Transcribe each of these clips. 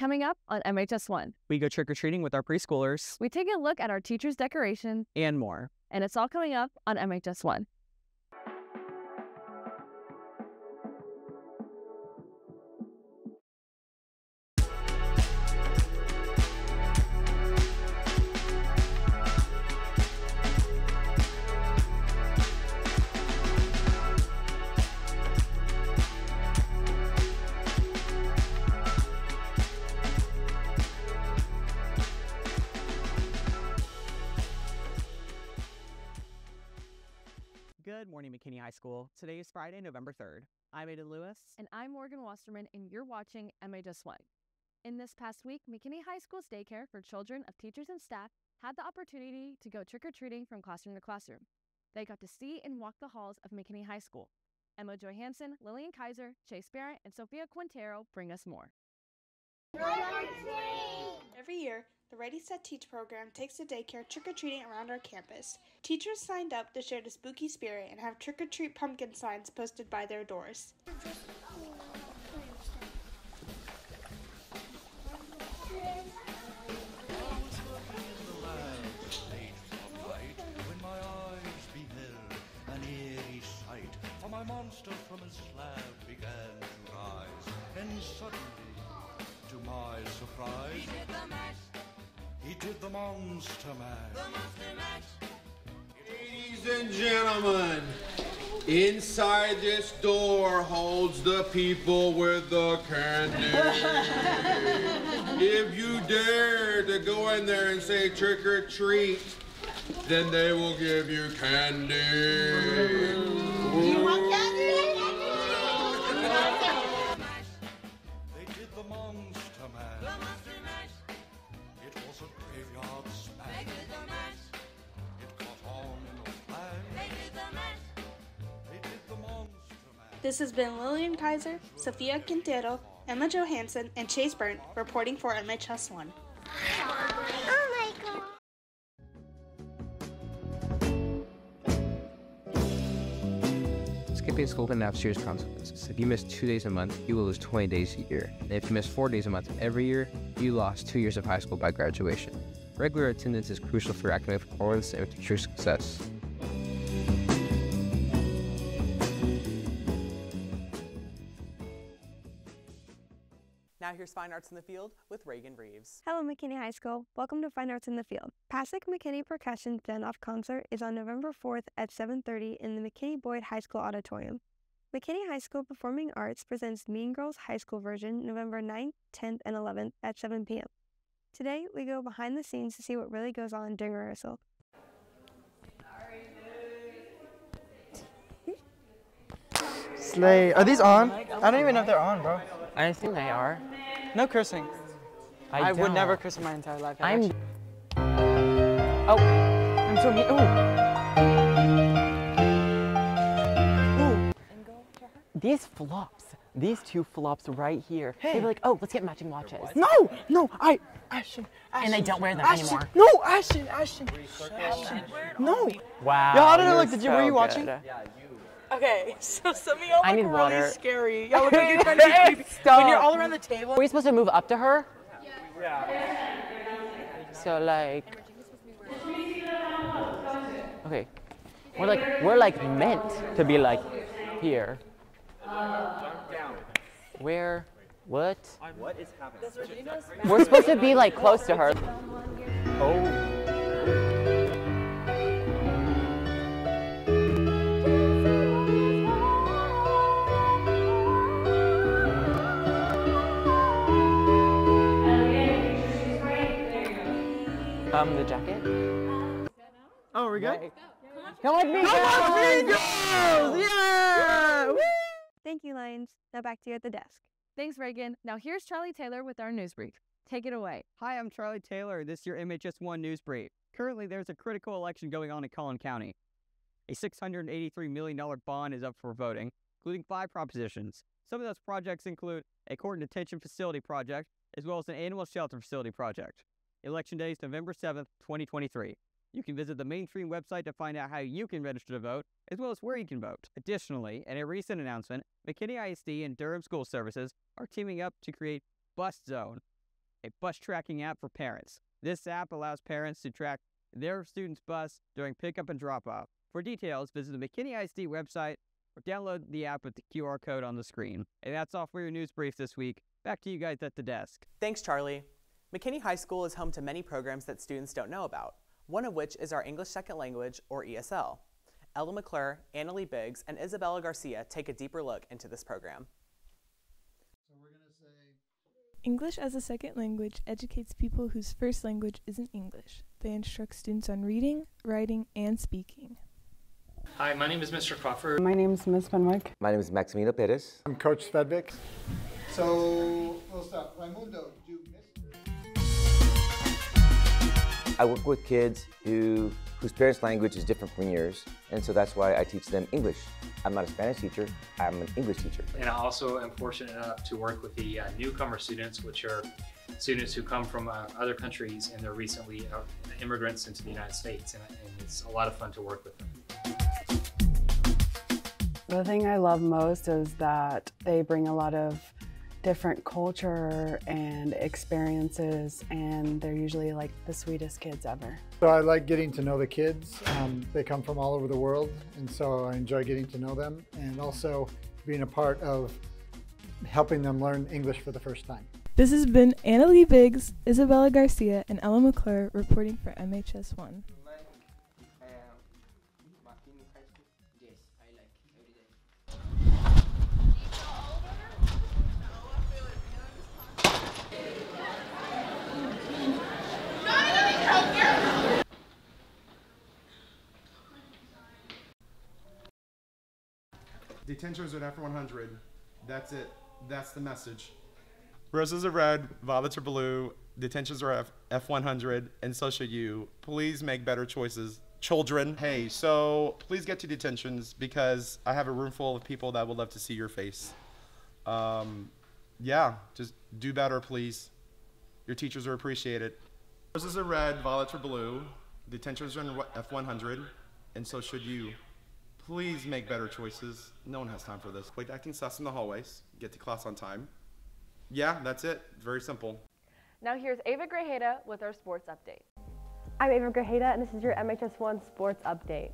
Coming up on MHS1, We go trick or treating with our preschoolers we take a look at our teachers' decorations, and more. and it's all coming up on MHS1. Good High School. Today is Friday, November 3rd. I'm Aiden Lewis. And I'm Morgan Wasserman, and you're watching MHS1. In this past week, McKinney High School's daycare for children of teachers and staff had the opportunity to go trick or treating from classroom to classroom. They got to see and walk the halls of McKinney High School. Emma Johansson, Lillian Kaiser, Chase Barrett, and Sophia Quintero bring us more. Every year, the Ready Set Teach program takes the daycare trick or treating around our campus. Teachers signed up to share the spooky spirit and have trick or treat pumpkin signs posted by their doors. For my monster from his slab began to rise, and suddenly, surprise, he did the mash. He did the monster mash. Ladies and gentlemen, inside this door holds the people with the candy. if you dare to go in there and say trick or treat, then they will give you candy. This has been Lillian Kaiser, Sophia Quintero, Emma Johansson, and Chase Barrett reporting for MHS1. Skipping school can have serious consequences. If you miss two days a month, you will lose 20 days a year. And if you miss four days a month every year, you lost two years of high school by graduation. Regular attendance is crucial for academic performance and future success. Now here's Fine Arts in the Field with Reagan Reeves. Hello, McKinney High School. Welcome to Fine Arts in the Field. Pasek McKinney Percussion Send-Off Concert is on November 4th at 7.30 in the McKinney Boyd High School Auditorium. McKinney High School Performing Arts presents Mean Girls High School version November 9th, 10th, and 11th at 7 p.m. Today, we go behind the scenes to see what really goes on during rehearsal. Slay. Are these on? I don't even know if they're on, bro. I think they are. No cursing. I, would don't. never curse in my entire life. I've I'm. actually- Oh, I'm so mean. Ooh. Ooh. These flops, these two flops right here. They Hey. were like, oh, let's get matching watches. No, no, I, Ashton, Ashton. And they don't wear them Ashton, anymore. No, Ashton, Ashton, Ashton. No. Wow. Yo, how did it you're look? Did you- were you watching? good. Okay, so some of y'all I look need really water. scary. Y'all look like you're trying to be creepy. When you're all around the table. Are we supposed to move up to her? Yeah. So like. Okay. We're like we're like meant to be like here. Where? What? What is happening? We're supposed to be like close to her. Oh. Um, the jacket. Oh, we're good? Right. Come with me, Come on, girls! Mean Girls! Yeah! Woo! Thank you, Lions. Now back to you at the desk. Thanks, Reagan. Now here's Charlie Taylor with our news brief. Take it away. Hi, I'm Charlie Taylor. This is your MHS1 News Brief. Currently, there's a critical election going on in Collin County. A $683 million bond is up for voting, including five propositions. Some of those projects include a court and detention facility project, as well as an animal shelter facility project. Election day is November 7th, 2023. You can visit the Manestream website to find out how you can register to vote, as well as where you can vote. Additionally, in a recent announcement, McKinney ISD and Durham School Services are teaming up to create Bus Zone, a bus tracking app for parents. This app allows parents to track their student's bus during pickup and drop off. For details, visit the McKinney ISD website or download the app with the QR code on the screen. And that's all for your news brief this week. Back to you guys at the desk. Thanks, Charlie. McKinney High School is home to many programs that students don't know about, one of which is our English Second Language, or ESL. Ella McClure, Annalie Biggs, and Isabella Garcia take a deeper look into this program. English as a second language educates people whose first language isn't English. They instruct students on reading, writing, and speaking. Hi, my name is Mr. Crawford. My name is Ms. Benwick. My name is Maximino Perez. I'm Coach Svedvik. So, we'll stop. Raimundo, I work with kids who whose parents' language is different from yours, and so that's why I teach them English. I'm not a Spanish teacher, I'm an English teacher. And I also am fortunate enough to work with the uh, newcomer students, which are students who come from uh, other countries and they're recently uh, immigrants into the United States, and, and it's a lot of fun to work with them. The thing I love most is that they bring a lot of different culture and experiences, and they're usually like the sweetest kids ever. So I like getting to know the kids. Um, they come from all over the world, and so I enjoy getting to know them and also being a part of helping them learn English for the first time. This has been Anna Lee Biggs, Isabella Garcia, and Ella McClure reporting for MHS1. Detentions at F100. That's it. That's the message. Roses are red, violets are blue, detentions are F- F100, and so should you. Please make better choices. Children. Hey, so please get to detentions because I have a room full of people that would love to see your face. Um, yeah, just do better, please. Your teachers are appreciated. Roses are red, violets are blue, detentions are in F100, and so should you. Please make better choices. No one has time for this. Quit acting sus in the hallways. Get to class on time. Yeah, that's it. Very simple. Now here's Ava Grajeda with our sports update. I'm Ava Grajeda, and this is your MHS1 sports update.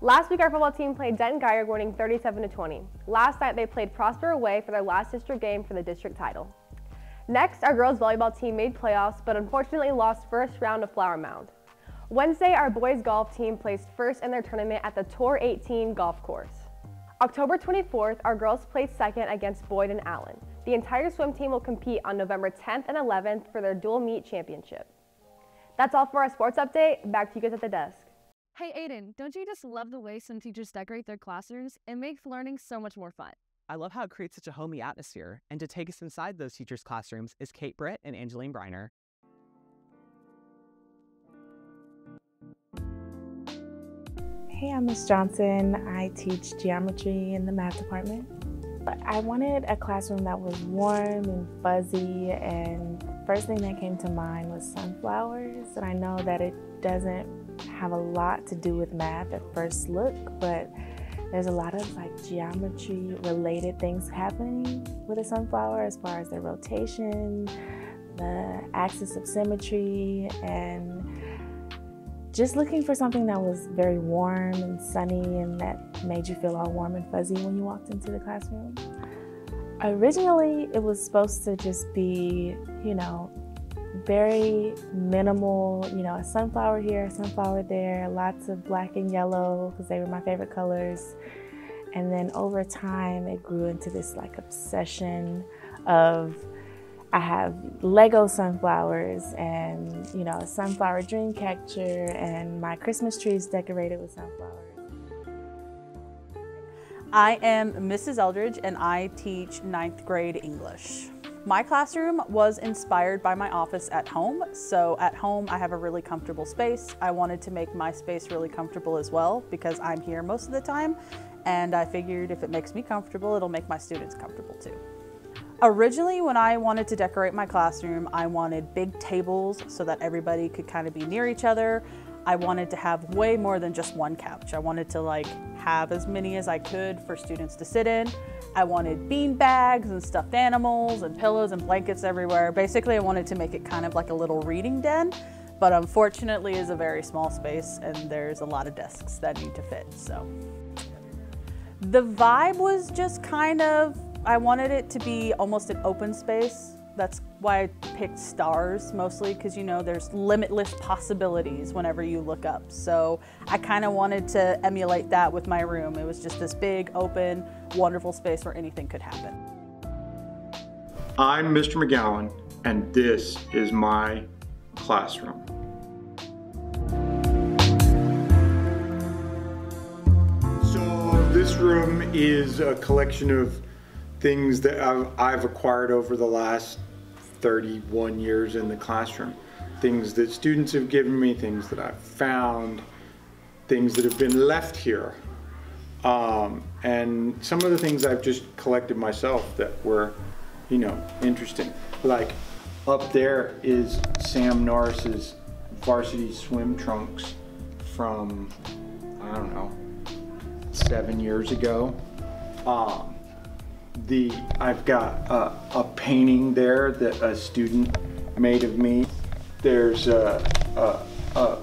Last week, our football team played Denton Guyer, winning 37 to 20. Last night, they played Prosper away for their last district game for the district title. Next, our girls volleyball team made playoffs, but unfortunately lost first round of Flower Mound. Wednesday, our boys golf team placed first in their tournament at the Tour 18 golf course. October 24th, our girls played second against Boyd and Allen. The entire swim team will compete on November 10th and 11th for their dual meet championship. That's all for our sports update. Back to you guys at the desk. Hey Aiden, don't you just love the way some teachers decorate their classrooms? It makes learning so much more fun. I love how it creates such a homey atmosphere. And to take us inside those teachers' classrooms is Kate Britt and Angeline Briner. Hey, I'm Miss Johnson. I teach geometry in the math department. I wanted a classroom that was warm and fuzzy, and first thing that came to mind was sunflowers. And I know that it doesn't have a lot to do with math at first look, but there's a lot of like geometry related things happening with a sunflower as far as their rotation, the axis of symmetry, and just looking for something that was very warm and sunny and that made you feel all warm and fuzzy when you walked into the classroom. Originally, it was supposed to just be, you know, very minimal, you know, a sunflower here, a sunflower there, lots of black and yellow because they were my favorite colors. And then over time, it grew into this like obsession of I have Lego sunflowers and, you know, a sunflower dream catcher and my Christmas tree is decorated with sunflowers. I am Mrs. Eldridge and I teach ninth grade English. My classroom was inspired by my office at home. So at home, I have a really comfortable space. I wanted to make my space really comfortable as well because I'm here most of the time. And I figured if it makes me comfortable, it'll make my students comfortable too. Originally, when I wanted to decorate my classroom, I wanted big tables so that everybody could kind of be near each other. I wanted to have way more than just one couch. I wanted to like have as many as I could for students to sit in. I wanted bean bags and stuffed animals and pillows and blankets everywhere. Basically, I wanted to make it kind of like a little reading den, but unfortunately is a very small space and there's a lot of desks that need to fit, so. The vibe was just kind of, I wanted it to be almost an open space. That's why I picked stars mostly because you know there's limitless possibilities whenever you look up. So I kind of wanted to emulate that with my room. It was just this big, open, wonderful space where anything could happen. I'm Mr. McGowan, and this is my classroom. So this room is a collection of things that I've, I've acquired over the last 31 years in the classroom. Things that students have given me, things that I've found, things that have been left here. Um, and some of the things I've just collected myself that were, you know, interesting. Like up there is Sam Norris's varsity swim trunks from, I don't know, seven years ago. Um, the I've got a, a, painting there that a student made of me. There's a, a, a,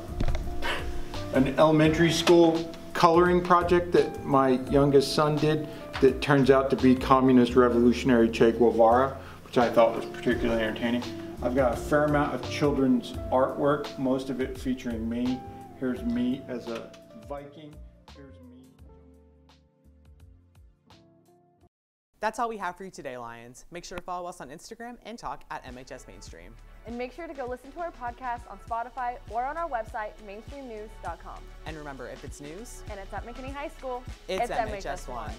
an elementary school coloring project that my youngest son did that turns out to be communist revolutionary Che Guevara, which I thought was particularly entertaining. I've got a fair amount of children's artwork, most of it featuring me. Here's me as a Viking. That's all we have for you today, Lions. Make sure to follow us on Instagram and talk at MHS Manestream. And make sure to go listen to our podcast on Spotify or on our website, manestreamnews.com. And remember, if it's news and it's at McKinney High School, it's, it's MHS1. MHS1.